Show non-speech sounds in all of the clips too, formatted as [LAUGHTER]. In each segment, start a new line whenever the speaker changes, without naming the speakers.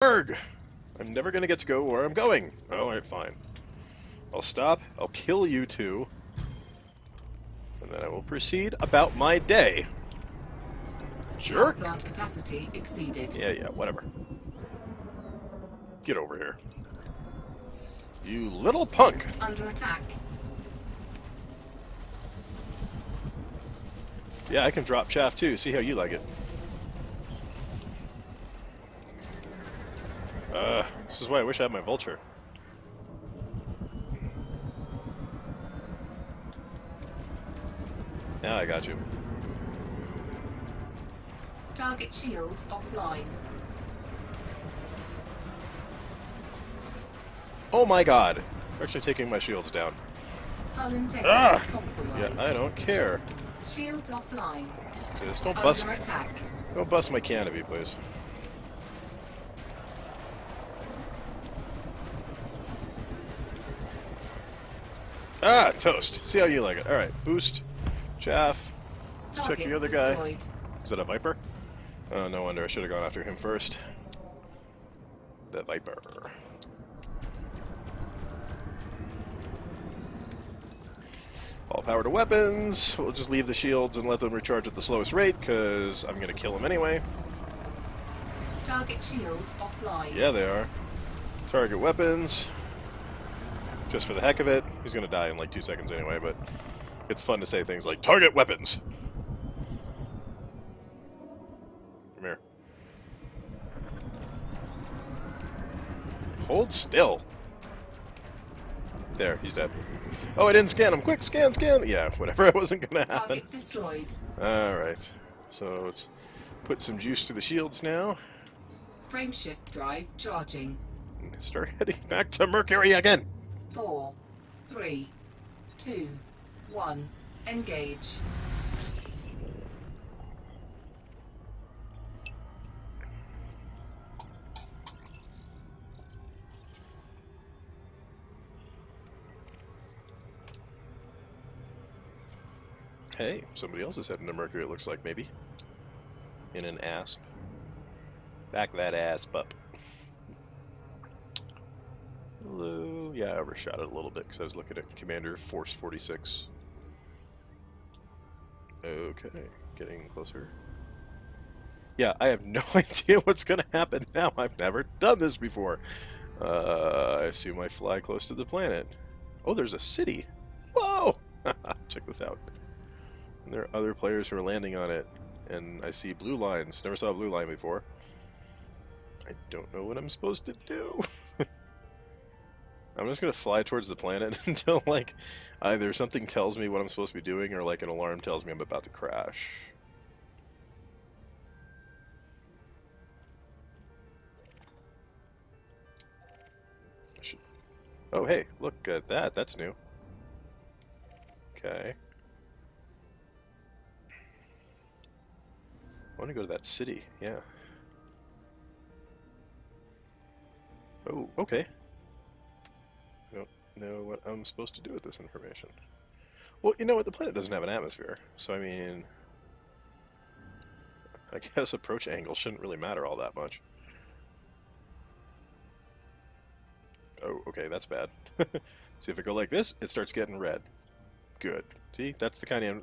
Erg! I'm never gonna get to go where I'm going. Alright, fine. I'll stop, I'll kill you two, and then I will proceed about my day. Jerk!
Plant capacity exceeded.
Yeah, yeah, whatever. Get over here. You little punk!
Under attack.
Yeah, I can drop chaff too, see how you like it. Uh, this is why I wish I had my vulture. Now I got you.
Target shields offline.
Oh my god! They're actually taking my shields down. Ah! Yeah, I don't care.
Shields offline.
Just don't bust,
Under attack.
don't bust my canopy, please. Ah, toast. See how you like it. Alright, boost, chaff.
Target
the other guy. Is that a Viper? Oh, no wonder. I should have gone after him first. The Viper. All power to weapons. We'll just leave the shields and let them recharge at the slowest rate, because I'm going to kill them anyway.
Target shields offline.
Yeah, they are. Target weapons. Just for the heck of it. He's going to die in like two seconds anyway, but it's fun to say things like, target weapons! Come here. Hold still. There, he's dead. Oh, I didn't scan him. Quick, scan, scan. Yeah, [LAUGHS] whatever. I wasn't gonna happen.
Target destroyed.
All right. So let's put some juice to the shields now.
Frameshift drive charging.
Start heading back to Mercury again.
Four, three, two, one. Engage.
Hey, somebody else is heading to Mercury. It looks like maybe in an asp. Back that asp up. Yeah, I overshot it a little bit because I was looking at Commander Force 46. Okay, getting closer. Yeah, I have [LAUGHS] no idea what's going to happen now. I've never done this before. Uh, I assume I fly close to the planet. Oh, there's a city. Whoa! [LAUGHS] Check this out. And there are other players who are landing on it, and I see blue lines. Never saw a blue line before. I don't know what I'm supposed to do. [LAUGHS] I'm just gonna fly towards the planet [LAUGHS] until like either something tells me what I'm supposed to be doing or like an alarm tells me I'm about to crash. Oh hey, look at that. That's new. Okay. I want to go to that city, yeah. Oh, okay. I don't know what I'm supposed to do with this information. Well, you know what? The planet doesn't have an atmosphere, so I mean... [LAUGHS] I guess approach angle shouldn't really matter all that much. Oh, okay, that's bad. [LAUGHS] See if I go like this, it starts getting red. Good. See, that's the kind of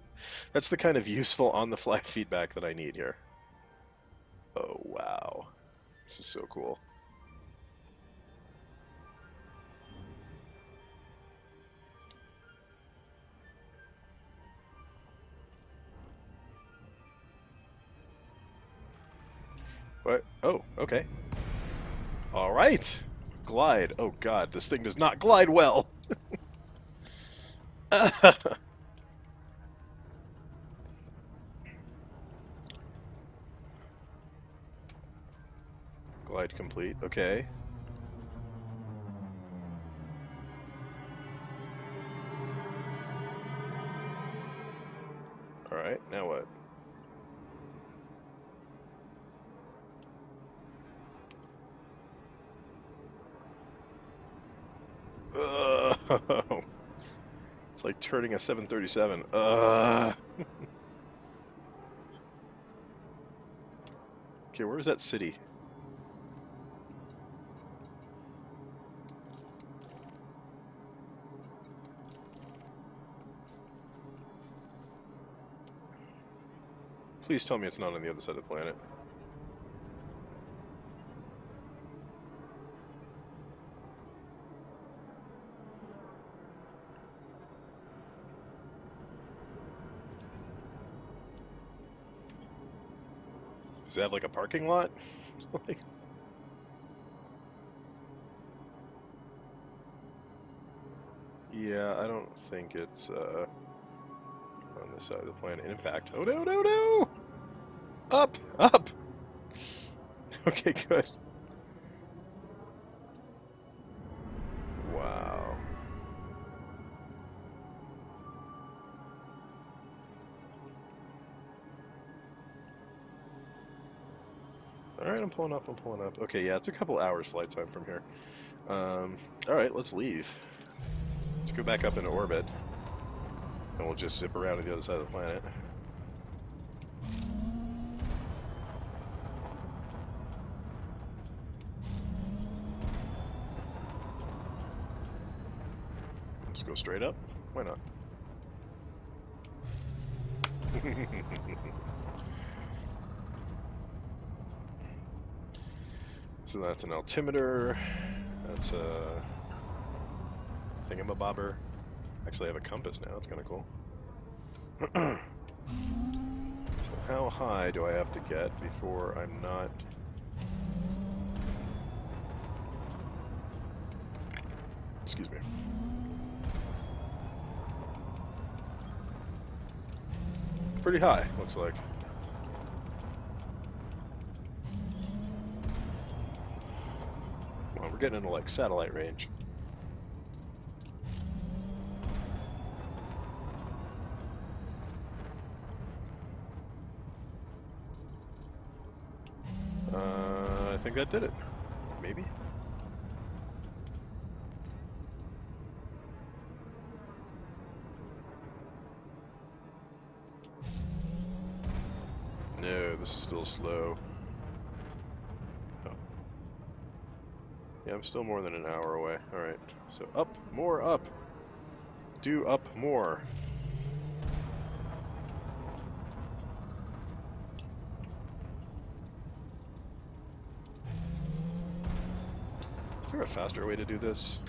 that's the kind of useful on-the-fly [LAUGHS] feedback that I need here. Oh wow, this is so cool. What? Oh, okay. All right. Glide. Oh god, this thing does not glide well. [LAUGHS] Glide complete. Okay. All right. Now what? [LAUGHS] It's like turning a 737. Uh. [LAUGHS] okay, where is that city? Please tell me it's not on the other side of the planet. Does it have like a parking lot? [LAUGHS] Like- yeah, I don't think it's uh, on this side of the planet. In fact, oh no, no, no! Up, up! [LAUGHS] Okay, good. I'm pulling up, I'm pulling up. Okay, yeah, it's a couple hours flight time from here. Um, alright, let's leave. Let's go back up into orbit. And we'll just zip around to the other side of the planet. Let's go straight up. Why not? [LAUGHS] so that's an altimeter. That's a thingamabobber. Actually, I have a compass now. It's kind of cool. [CLEARS THROAT] so how high do I have to get before I'm not... Excuse me. Pretty high, looks like. We're getting into like satellite range. Uh, I think that did it. Maybe? No, this is still slow. Oh. Yeah, I'm still more than an hour away. Alright, so up, more up. Do up more. Is there a faster way to do this?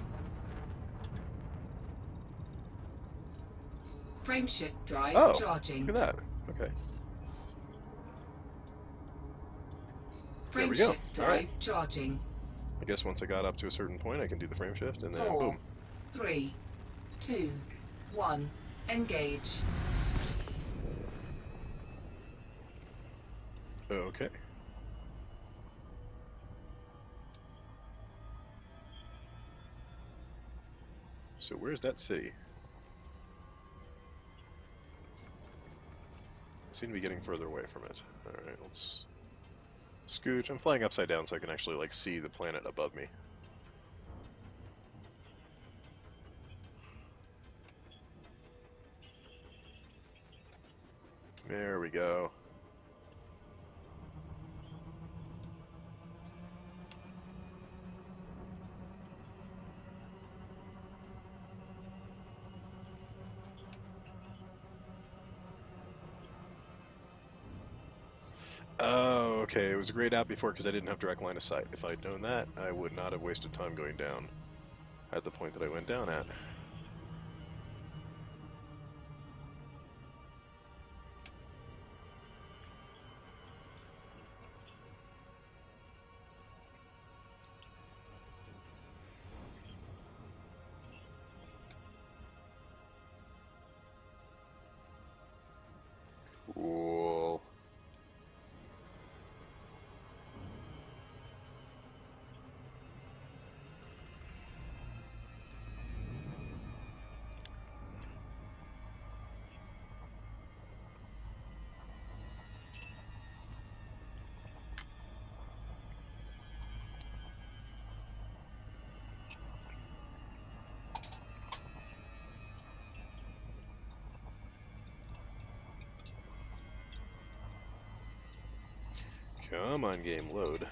Frameshift drive
Oh,
charging.
Look at that. Okay. There we go.
Frameshift drive
Alright.
charging.
I guess once I got up to a certain point, I can do the frame shift, and then
Four,
boom.
three, two, one. Engage.
Okay. So where's that city? Seem to be getting further away from it. Alright, let's scoot. I'm flying upside down so I can actually like see the planet above me. There we go. Oh, okay. It was a great app before because I didn't have direct line of sight. If I'd known that, I would not have wasted time going down at the point that I went down at. Come on, game, load.